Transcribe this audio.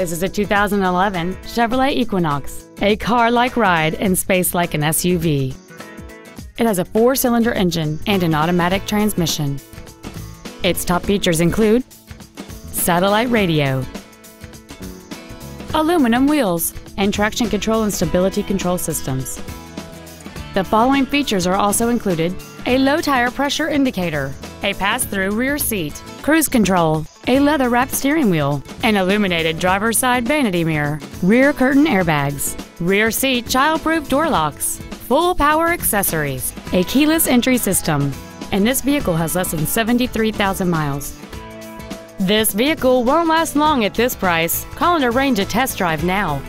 This is a 2011 Chevrolet Equinox, a car-like ride in space like an SUV. It has a four-cylinder engine and an automatic transmission. Its top features include satellite radio, aluminum wheels, and traction control and stability control systems. The following features are also included a low tire pressure indicator, a pass through rear seat, cruise control, a leather wrapped steering wheel, an illuminated driver's side vanity mirror, rear curtain airbags, rear seat child proof door locks, full power accessories, a keyless entry system, and this vehicle has less than 73,000 miles. This vehicle won't last long at this price. Call and arrange a test drive now.